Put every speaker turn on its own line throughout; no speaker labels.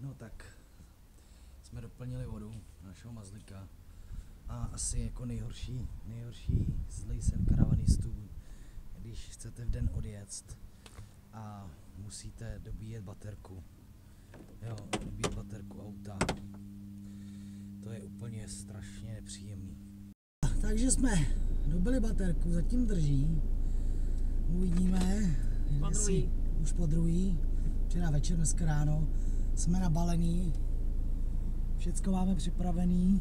No tak, jsme doplnili vodu našeho mazlíka a asi jako nejhorší, nejhorší zlej sen karavanistů, když chcete v den odjet a musíte dobíjet baterku. Jo, dobíjet baterku auta. To je úplně strašně nepříjemný. Takže jsme dobili baterku, zatím drží. Uvidíme,
Po druhý.
už po druhý. Včera večer, dneska ráno. Jsme nabalený. Všecko máme připravený.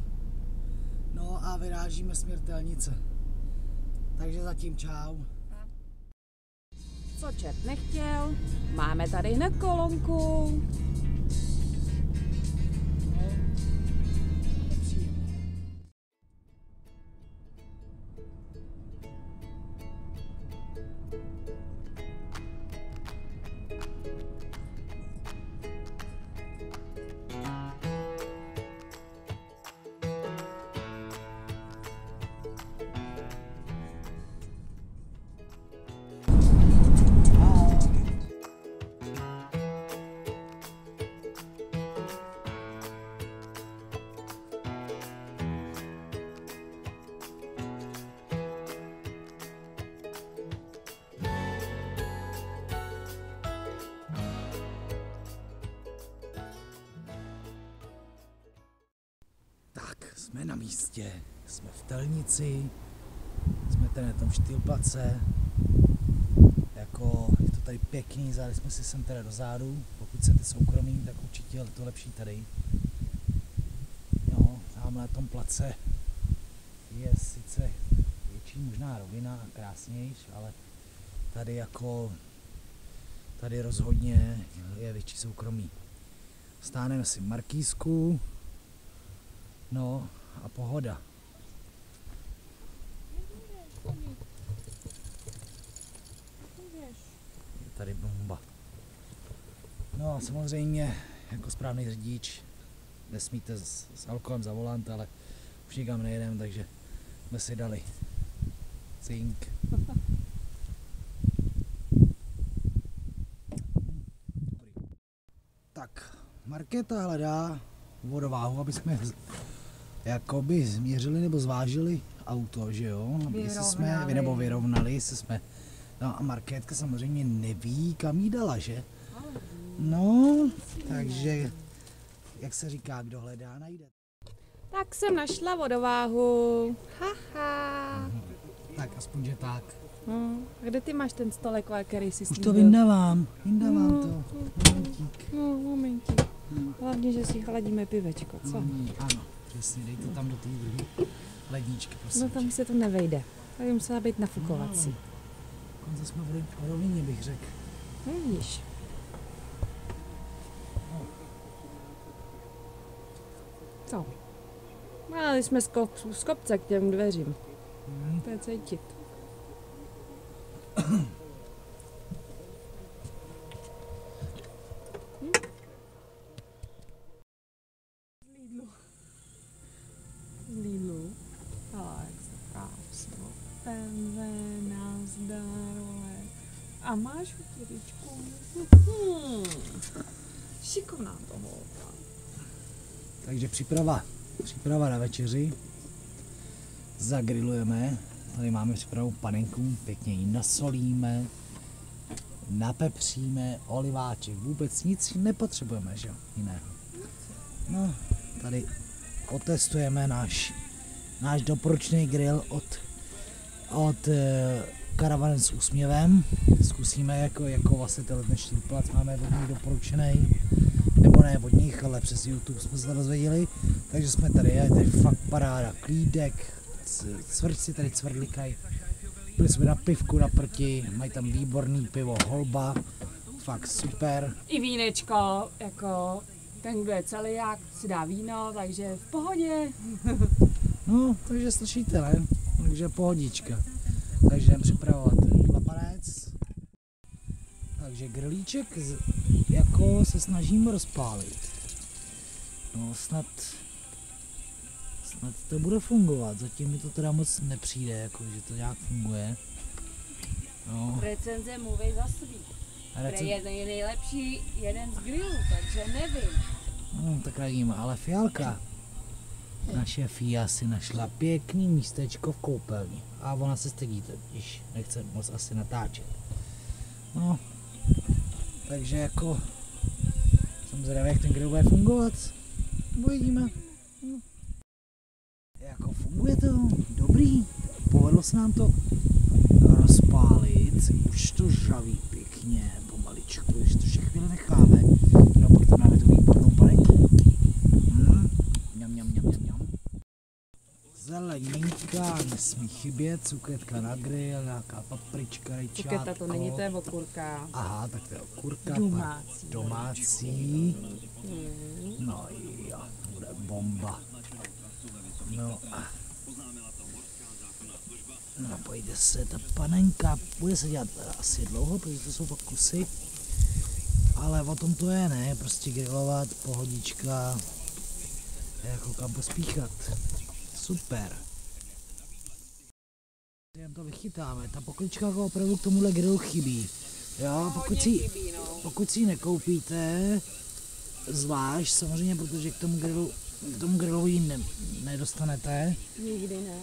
No a vyrážíme směr Telnice. Takže zatím čau.
Co čert nechtěl, máme tady hned kolonku.
Místě, jsme v Telnici, jsme tady na tom štýlpace, jako je to tady pěkný, zali jsme si sem teda do zádu, pokud chcete soukromý, tak určitě je to lepší tady. No, tamhle na tom place je sice větší možná rovina a krásnější, ale tady jako, tady rozhodně je větší soukromí. Stáneme si markízku, No a pohoda. Je tady bomba. No a samozřejmě, jako správný řidič, nesmíte s, s alkoholem za volant, ale už nikam nejedem, takže jsme si dali cink. Tak, Markéta hledá vodováhu, aby jsme jakoby změřili nebo zvážili auto, že jo? Aby jestli jsme,
Vyrovnali.
nebo vyrovnali, jestli jsme. No a Markétka samozřejmě neví, kam jí dala, že? No, takže, jak se říká, kdo hledá, najde.
Tak jsem našla vodováhu. Haha.
Tak aspoň, že tak.
No, a kde ty máš ten stolek, který jsi
Už to vyndávám, vyndávám
No,
to. Momentík.
No, momentík. Hlavně, že si chladíme pivečko, co?
Mm, Ano, přesně, dej to tam do té druhé ledničky, prosím.
No tam se to nevejde. Tady musela být nafukovací.
Dokonce jsme v ro- v rovině, bych řekl.
No, vidíš. Co? Máli jsme z, kop, z kopce k těm dveřím.
Mm.
To je cítit. Máš utěričku? Hmm. Šikovná toho.
Takže příprava, příprava na večeři. Zagrilujeme. Tady máme připravenou panenku, pěkně ji nasolíme, napepříme, oliváček, vůbec nic nepotřebujeme, že jo, jiného. No, tady otestujeme náš, náš doporučený grill od, od eh, Karavan s úsměvem. Zkusíme, jako, jako vlastně tenhle dnešní plac máme od nich doporučený. Nebo ne od nich, ale přes YouTube jsme se to dozvěděli, takže jsme tady, je to je fakt paráda, klídek, c- cvrť si tady cvrdlikaj, byli jsme na pivku na prti, mají tam výborný pivo Holba, fakt super,
I vínečko, jako ten, kdo je celiák, si dá víno, takže v pohodě.
no, takže slyšíte, ne, takže pohodička, takže jdem připravovat lapanec, takže grilíček z, jako se snažím rozpálit, no snad snad to bude fungovat. Zatím mi to teda moc nepřijde, jako, že to nějak funguje. No,
Recenze mluví za svý.
a
Pre
rece-
je nej- nejlepší jeden z grillů, takže nevím.
No, tak radíme, ale fialka. Naše Fia si našla pěkný místečko v koupelně. A ona se stydí totiž, nechce moc asi natáčet. No, takže jako jsem zvědavý, jak ten grill bude fungovat. Uvidíme. No. Jako funguje to? Dobrý. Povedlo se nám to rozpálit. Už to žaví pěkně, pomaličku, když to ještě chvíli necháme. No pak tam máme tu výbornou panenku. Hmm. Mňam, mňam, mňam, mňam, mňam. Zeleninka, nesmí chybět, cuketka na grill, nějaká paprička, rejčátko.
Cuketa to není, to je okurka.
Aha, tak to je okurka.
Domácí.
Domácí.
Hmm.
No jo, to bude bomba. No a... No pojde se ta panenka, bude se dělat asi dlouho, protože to jsou fakt kusy. Ale o tom to je, ne? Prostě grillovat, pohodička, jako kam pospíchat. Super. Jen to vychytáme, ta poklička jako opravdu k tomuhle grillu chybí. Jo, pokud si,
chybí, no.
pokud si ji nekoupíte, zvlášť samozřejmě, protože k tomu grilu, k tomu grilu ji ne, nedostanete,
Nikdy ne.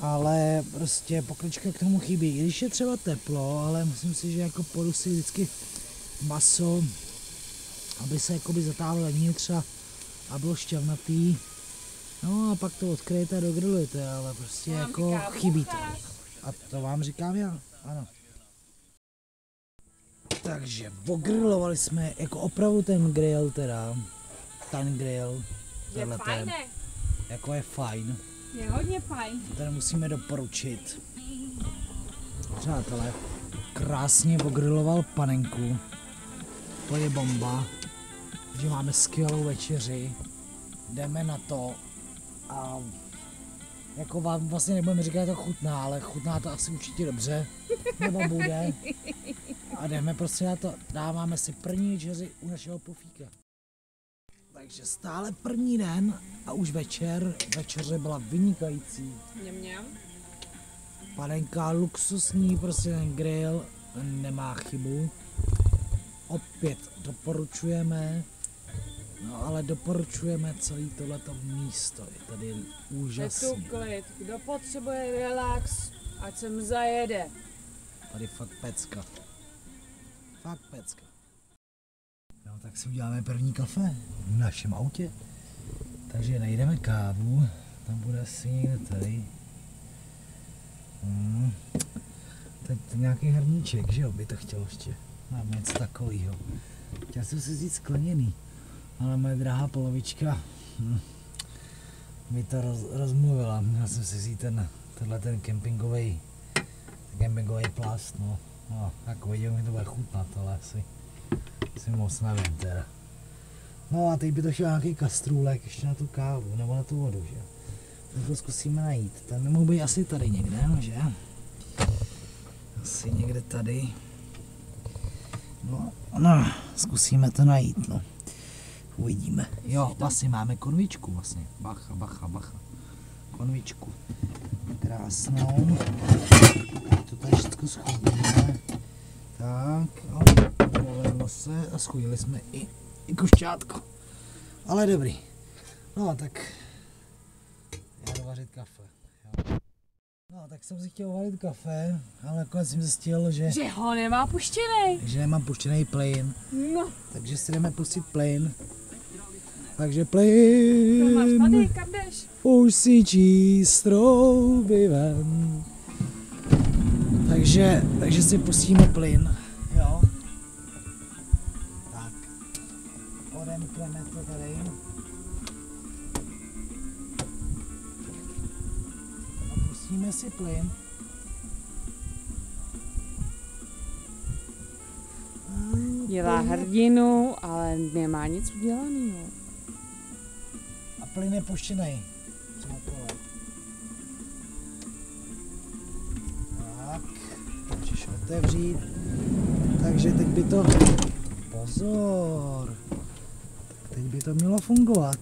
ale prostě poklička k tomu chybí. I když je třeba teplo, ale myslím si, že jako podu si vždycky maso, aby se jakoby zatáhlo vevnitř a, a bylo šťavnatý. No a pak to odkryjete a dogrilujete, ale prostě jako chybí to. A to vám říkám já, ano. Takže ogrilovali jsme jako opravdu ten grill teda, ten grill,
Je fajn,
jako je fajn,
Je hodně fajn.
ten musíme doporučit. Přátelé, krásně ogriloval panenku, to je bomba, že máme skvělou večeři, jdeme na to a jako vám vlastně nebudeme říkat, jak to chutná, ale chutná to asi určitě dobře, nebo bude. A jdeme prostě na to, dáváme si první večeři u našeho pofíka. Takže stále první den a už večer, večeře byla vynikající.
Mňam, mňam.
Panenka luxusní, prostě ten grill nemá chybu. Opět doporučujeme, no ale doporučujeme celý tohleto místo, je tady
Je tu
úžasný.
klid. Kdo potřebuje relax, ať sem zajede.
Tady fakt pecka. Fakt pecka. No tak si uděláme první kafe v našem autě. Takže najdeme kávu, tam bude asi někde tady. Hmm. Teď nějaký hrníček, že jo, by to chtělo ještě. Mám něco takového. Chtěl jsem si vzít skleněný, ale moje drahá polovička hm, mi to roz, rozmluvila. Měl jsem si vzít ten, tenhle ten kempingový kempingový plast, no. no jako vidím, mi to bude chutnat, ale asi, asi moc nevím teda. No a teď by to šel nějaký kastrůlek ještě na tu kávu, nebo na tu vodu, že? Tak to zkusíme najít. Ten by mohl být asi tady někde, no, že? Asi někde tady. No, no, zkusíme to najít, no. Uvidíme. Jo, vlastně máme konvičku vlastně. Bacha, bacha, bacha. Konvičku. Krásnou. Teď to tady všechno schodíme. Tak, jo, se a schodili jsme i, i košťátko. Ale dobrý. No tak já jdu vařit kafe. Jo. No tak jsem si chtěl vařit kafe, ale nakonec jsem zjistil, že,
Že ho nemá puštěný.
že nemám puštěný plyn,
No,
takže si jdeme pustit plyn. Takže plyn,
tady,
už si číst trouby ven. Takže, takže si pustíme plyn, jo. Tak, odemkneme to tady. A pustíme si plyn.
Dělá hrdinu, ale nemá nic udělanýho.
A plyn je puštěný. Tak, můžeš otevřít. Takže teď by to... Pozor! Teď by to mělo fungovat.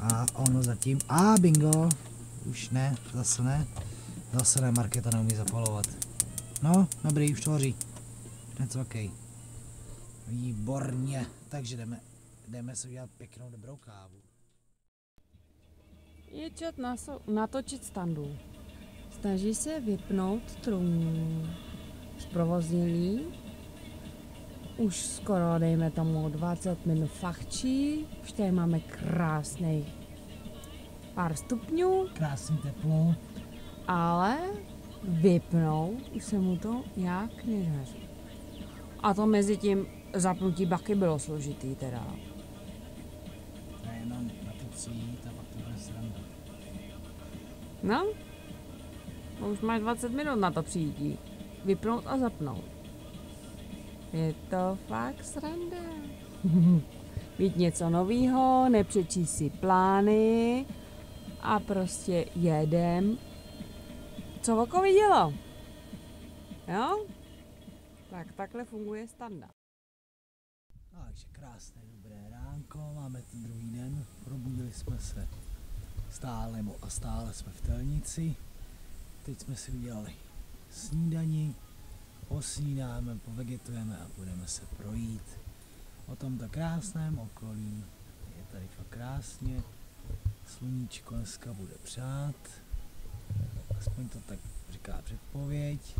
A ono zatím... A bingo! Už ne, zase ne. Zase ne, Markéta neumí zapalovat. No, dobrý, už to hoří. Něco OK. Výborně, takže jdeme, jdeme si udělat pěknou dobrou kávu.
Je čas natočit standu. Snaží se vypnout trůn. Zprovoznilý. Už skoro, dejme tomu, 20 minut fachčí. Už tady máme krásný pár stupňů,
Krásný teplo.
ale vypnout už se mu to nějak nedaří. A to mezi tím zapnutí baky bylo složitý teda.
To je jenom na to přijít a pak to bude sranda.
No, no už máš 20 minut na to přijítí. Vypnout a zapnout. Je to fakt sranda. Být něco novýho, nepřečíst si plány a prostě jedem. Co oko vidělo? Jo? Tak takhle funguje standa.
Takže krásné dobré ránko, máme ten druhý den, probudili jsme se stále a stále jsme v telnici. Teď jsme si udělali snídani, posnídáme, povegetujeme a budeme se projít o tomto krásném okolí. Je tady fakt krásně, sluníčko dneska bude přát, aspoň to tak říká předpověď.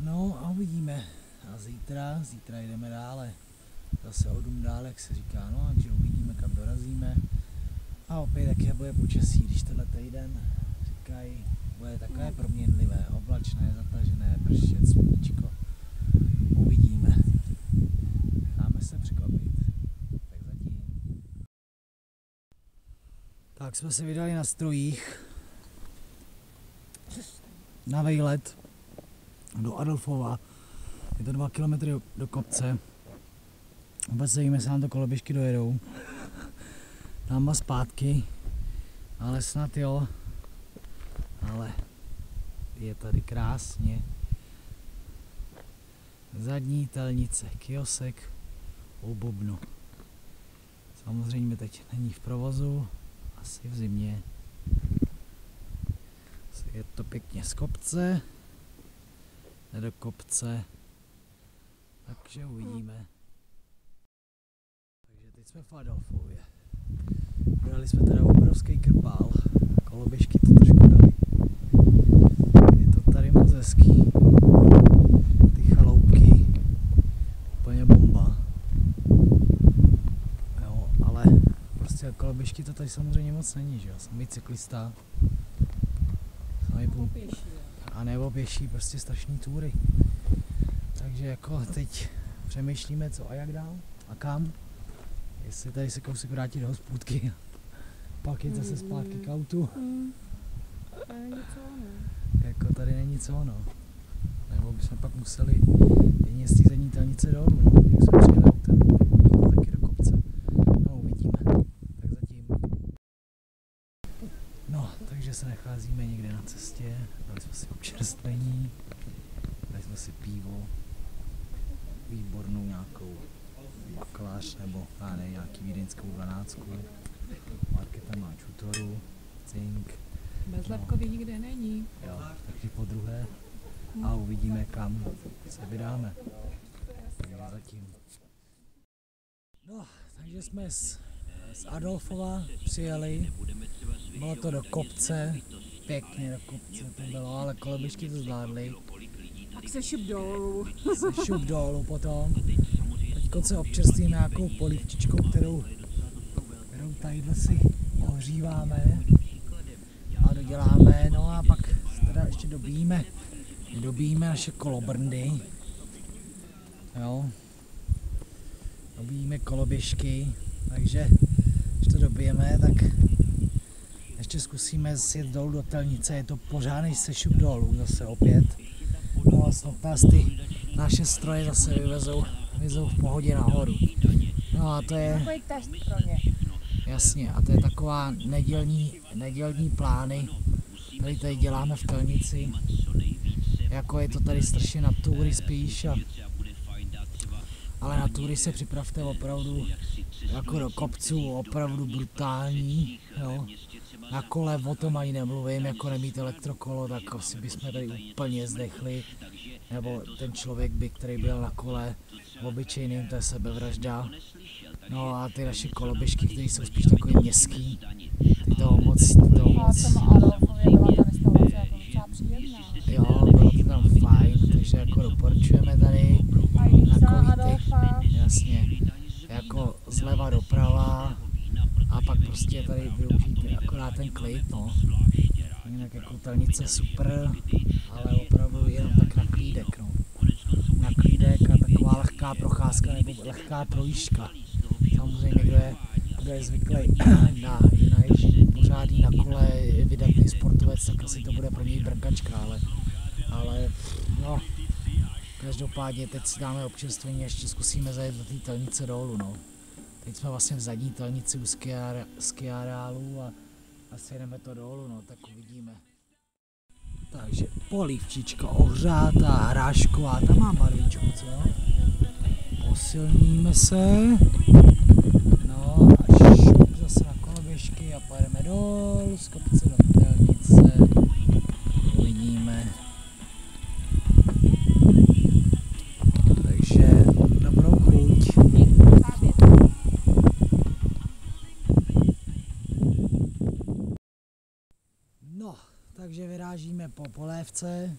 No a uvidíme. A zítra, zítra jdeme dále. Zase o dům dál, jak se říká, no, takže uvidíme, kam dorazíme. A opět, jaké bude počasí, když tenhle týden říkají, bude takové proměnlivé, oblačné, zatažené, pršet, sluníčko. Uvidíme. Dáme se překvapit. Tak zatím. Tak jsme se vydali na strojích na vejlet do Adolfova. Je to dva kilometry do, do kopce. Vůbec nevíme, jestli nám to koloběžky dojedou. Tam a zpátky. Ale snad jo. Ale je tady krásně. Zadní telnice, kiosek u Bobnu. Samozřejmě teď není v provozu, asi v zimě. Je to pěkně z kopce, ne do kopce, takže uvidíme. Takže teď jsme v Adolfově. Dali jsme teda obrovský krpál, koloběžky to trošku dali. Je to tady moc hezký. Ty chaloupky, úplně bomba. Jo, ale prostě koloběžky to tady samozřejmě moc není, že jo. Jsem cyklista. Sami půl, a nebo pěší, prostě strašný túry. Takže jako teď přemýšlíme co a jak dál a kam. Jestli tady se kousek vrátit do hospůdky, pak jít zase zpátky k autu.
Mm. No.
Jako tady není co no. Nebo bychom pak museli jedině z té zadní telnice dolů, no. jak jsme přijeli autem. To taky do kopce. No uvidíme. Tak zatím. No, takže se nacházíme někde na cestě. Dali jsme si občerstvení. Dali jsme si pivo. Výbornou nějakou bakalář nebo já ne, nějaký vídeňskou dvanáctku. Marketa má čutoru, cink,
Bezlepkový nikde není.
Jo, takže po druhé a uvidíme, kam se vydáme. Zatím. No, takže jsme z, z Adolfova přijeli. Bylo to do kopce, pěkně do kopce to bylo, ale koloběžky to zvládly.
Se šup dolů.
Se šup dolů potom. Teď se občerstvíme nějakou polivčičkou, kterou, kterou tadyhle si ohříváme a doděláme, no a pak teda ještě dobíjíme, dobíjíme naše kolobrndy, jo, dobíjíme koloběžky, takže když to dobijeme, tak ještě zkusíme sjet dolů do telnice, je to pořádný sešup dolů zase opět, nás ty naše stroje zase vyvezou, vyvezou v pohodě nahoru. No a to je... Jasně, a to je taková nedělní, nedělní plány, tady tady děláme v telnici, jako je to tady strašně na tury spíš, a, ale na tury se připravte opravdu jako do kopců, opravdu brutální, jo. Na kole o tom ani nemluvím, jako nemít elektrokolo, tak asi bychom tady úplně zdechli. Nebo ten člověk by, který byl na kole, obyčejným, to je sebevražda. No a ty naše koloběžky, které jsou spíš takový městský, ty toho moc, toho moc, jo, bylo to tam fajn, takže jako doporučujeme tady,
A i když
Takový
za
ty- jasně, jako zleva doprava a pak prostě tady využít akorát ten klid, no. Jinak jako kotelnice super, ale opravdu jenom tak na klídek, no. Na klídek a taková lehká procházka nebo lehká projížďka. Samozřejmě kdo je, kdo je zvyklý na, na ježdění pořádný na kole, vydatný sportovec, tak asi to bude pro něj brkačka, ale, ale no, každopádně teď si dáme občerstvení a ještě zkusíme zajet do té telnice dolů, no. Teď jsme vlastně v zadní telnici u skiareálu a asi jdeme to dolů, no, tak uvidíme. Takže polívčička ohřátá, hrášková, tam má barvičku, co? Posilníme se. No a šup zase na koloběžky a pojedeme dolů z kopce takže vyrážíme po polévce,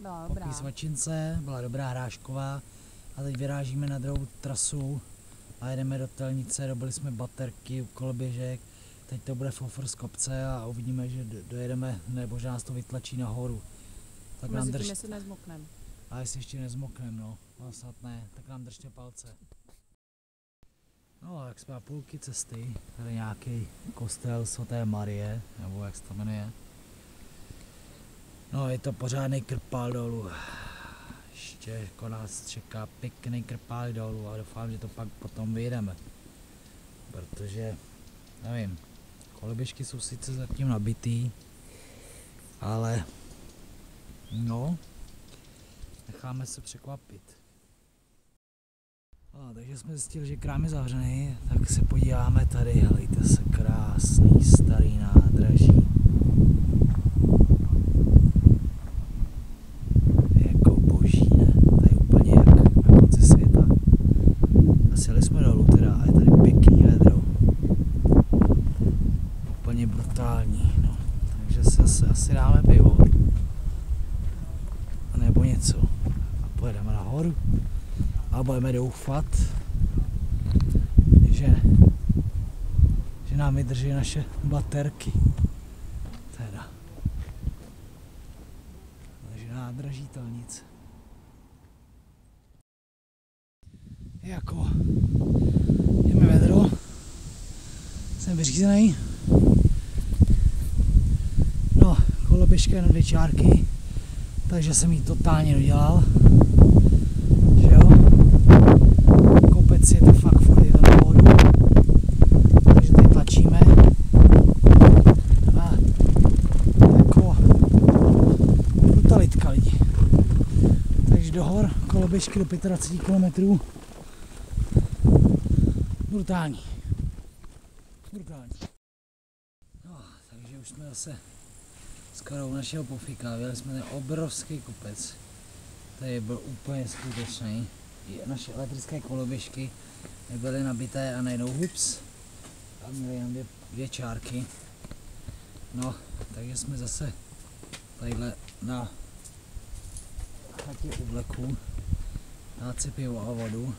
byla
po
dobrá.
té svačince, byla dobrá hrášková a teď vyrážíme na druhou trasu a jedeme do telnice, dobili jsme baterky u koloběžek, teď to bude fofr z kopce a uvidíme, že do- dojedeme, nebo že nás to vytlačí nahoru. Tak nám
Mezi
drž,
tím, jestli nezmoknem.
a jestli ještě nezmoknem, no, no snad ne, tak nám držte palce. No, jak jsme na půlky cesty, tady nějaký kostel svaté Marie, nebo jak se to jmenuje. No, je to pořádný krpál dolů. Ještě jako nás čeká pěkný krpál dolů a doufám, že to pak potom vyjedeme. Protože, nevím, koleběžky jsou sice zatím nabitý, ale no, necháme se překvapit. A, takže jsme zjistili, že krám je zavřený, tak se podíváme tady, helejte se, krásný starý nádraží. Jako boží, ne? Tady úplně jak na konci světa. A sjeli jsme dolů teda a je tady pěkný vedro. Úplně brutální, no. Takže si asi, asi dáme pivo. Nebo něco. A pojedeme nahoru a budeme doufat, že, že nám vydrží naše baterky. Teda. Takže nádraží telnice. Jako, jdeme vedro, jsem vyřízený. No, koloběžka jenom dvě čárky, takže jsem jí totálně dodělal. Že jo? Kopec je to fakt furt je to nahoru. Takže teď tlačíme. A jako brutalitka lidi. Takže do koloběžky do 25 km. Brutální. Brutální. No, takže už jsme zase skoro u našeho pofika. Vyjeli jsme ten obrovský kopec. Tady byl úplně skutečný. Naše elektrické koloběžky byly nabité a najednou hups. A měli jen dvě, dvě čárky. No, takže jsme zase tadyhle na chatě u vleku. Dát si pivo a vodu.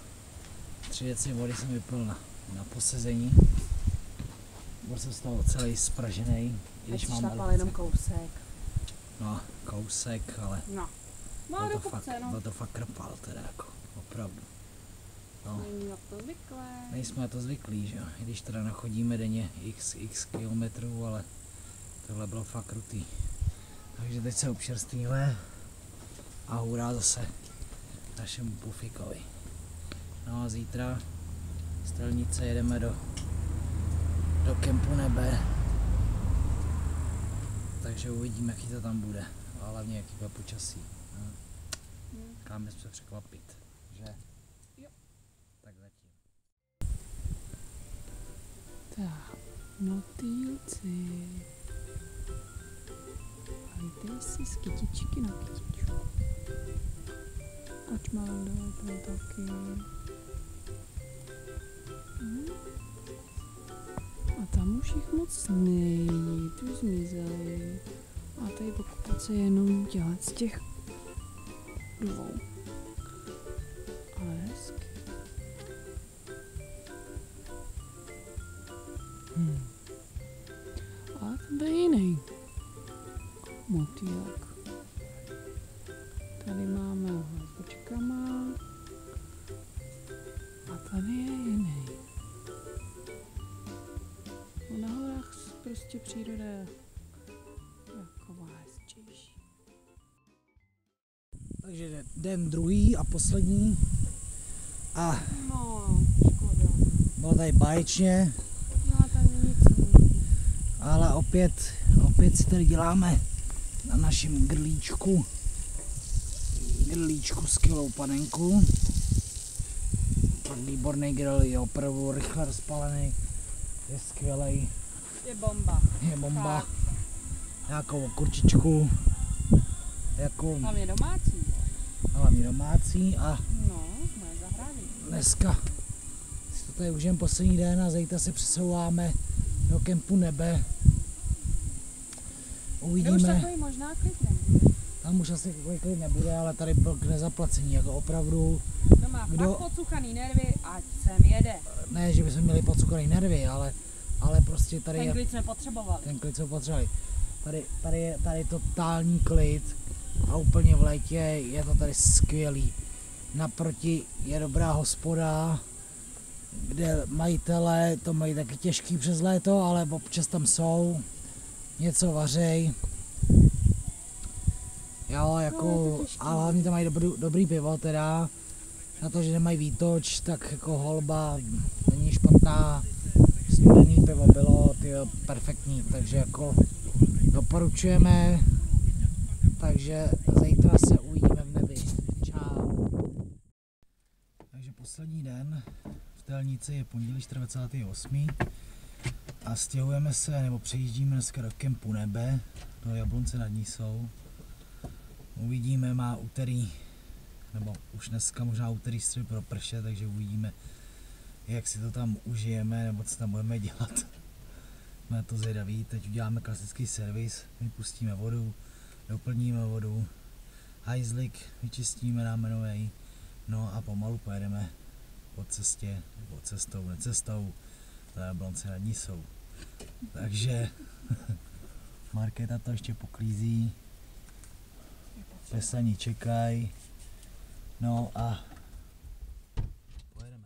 Tři deci vody jsem vypil na, na posezení. Byl jsem z toho celý spražený. Když mám
šlapal jenom kousek.
No, kousek, ale
No. No
byl to, fakt,
no.
byl to fakt krpal teda jako, opravdu. No.
Není na to zvyklé.
Nejsme na to zvyklí, že jo, i když teda nachodíme denně x, x kilometrů, ale tohle bylo fakt krutý. Takže teď se občerstvíme a hurá zase našemu pufikovi. No a zítra z Telnice jedeme do, do kempu nebe. Takže uvidíme, jaký to tam bude. A hlavně, jaký bude počasí. No. Káme se překvapit, že?
Jo.
Tak zatím.
Tak, motýlci. Hledej si z kytičky na kytičku. Očmándo tam taky. Hm. A tam už jich moc není, tu zmizeli. A tady pokud se jenom dělat z těch dvou.
Poslední. A
No, škoda.
bylo tady báječně,
No a tam nic.
ale opět, opět si tady děláme na našem grlíčku grlíčku skvělou panenku. Fakt výborný grill, je opravdu rychle rozpalený, je skvělý,
Je bomba.
je bomba. Nějakou kurčičku, jako
Hlavně domácí.
Hlavně domácí a
No,
dneska si to tady užijeme poslední den a zítra se přesouváme do kempu nebe.
Už
Uvidíme,
takový možná klid nebude.
tam už asi takový klid nebude, ale tady byl k nezaplacení, jako opravdu,
Kdo má
Kdo-
fakt pocuchaný nervy, ať sem jede.
ne, že bychom měli pocukaný nervy, ale, ale prostě tady
Ten
je
klid jsme potřebovali.
ten klid, co potřebovali. Tady, tady, je, tady je totální klid a úplně v létě je to tady skvělý. Naproti je dobrá hospoda, kde majitele to mají taky těžký přes léto, ale občas tam jsou, něco vařej. Jo, jako,
No, je to těžký.
a hlavně tam mají dobrý, dobrý pivo teda, na to, že nemají výtoč, tak jako holba není špatná, studený pivo bylo, ty perfektní, takže jako doporučujeme, takže zítra se uvidíme v nebi. Čau. Takže poslední den v Telnici je pondělí 48. A stěhujeme se, nebo přejíždíme dneska do kempu nebe, do Jablonce nad Nísou. Uvidíme, má úterý, nebo už dneska možná úterý střed pro prše, takže uvidíme, jak si to tam užijeme, nebo co tam budeme dělat. Jsme na to zvědaví, teď uděláme klasický servis, vypustíme vodu, doplníme vodu, hajzlik vyčistíme, dáme novej, no a pomalu pojedeme po cestě, nebo cestou, necestou, do Jablonce nad Nisou. Takže Markéta to ještě poklízí, Pesani čekají, no a pojedeme.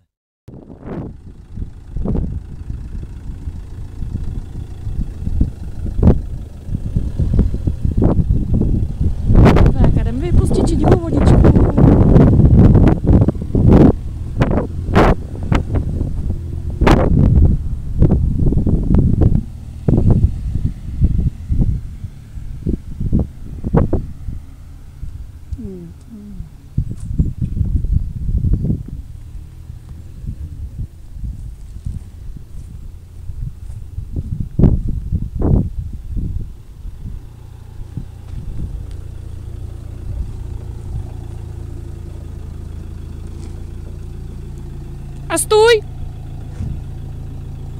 Tak a jdeme vypustit čidivou vodičku. Hmm, hmm. A stůj!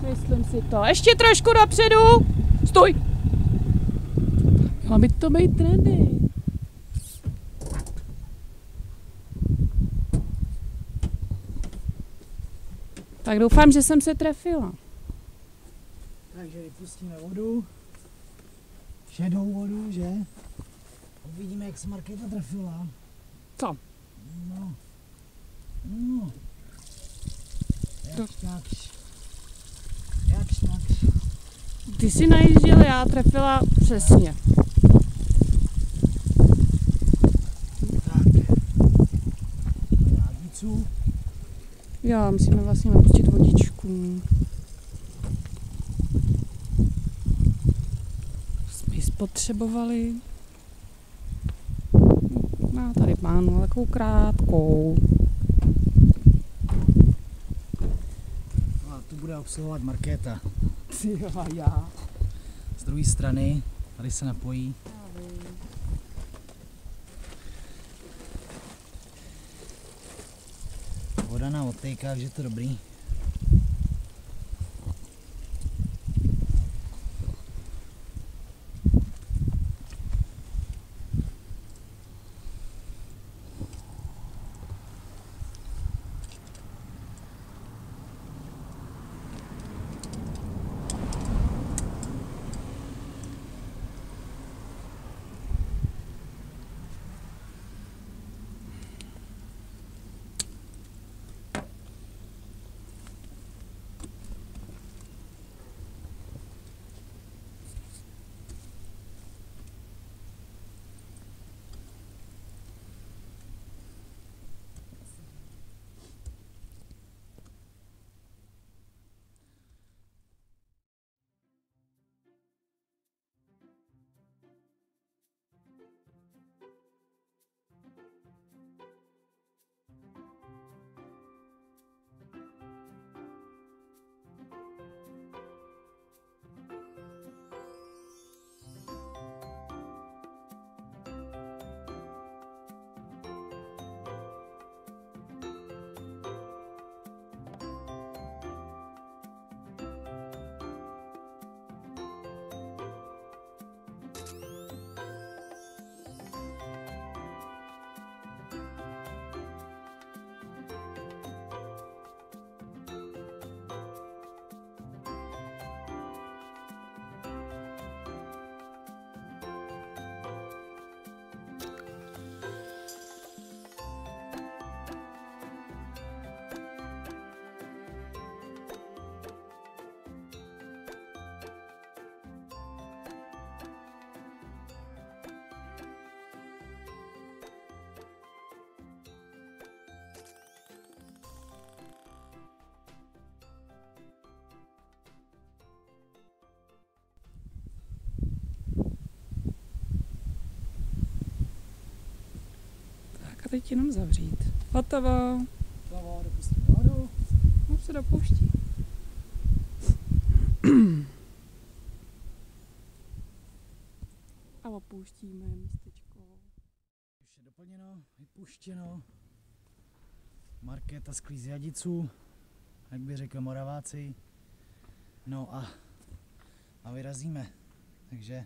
Myslím si to. Ještě trošku dopředu. Stůj! Měla by to být trendy. Tak doufám, že jsem se trefila.
Takže vypustíme vodu, šedou vodu, že? Uvidíme, jak se Markéta trefila.
Co?
No. No. Jak jakž. Jakž jakž.
Ty si najížděl, já trefila přesně. Jo, musíme vlastně napustit vodičku. Jsme spotřebovali. Má tady pánu takovou krátkou.
obsluhovat Markéta.
Jo, já.
Z druhé strany, tady se napojí. Voda nám odtejká, že to dobrý.
A teď jenom zavřít. Hotovo.
Plavo, dopustíme vodu.
Už se dopouští. A opouštíme místečko.
Už je doplněno, vypuštěno. Markéta sklízí jadicu, jak by řekli moraváci. No a, a vyrazíme. Takže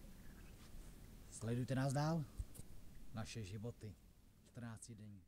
sledujte nás dál. Naše životy. 14 denní.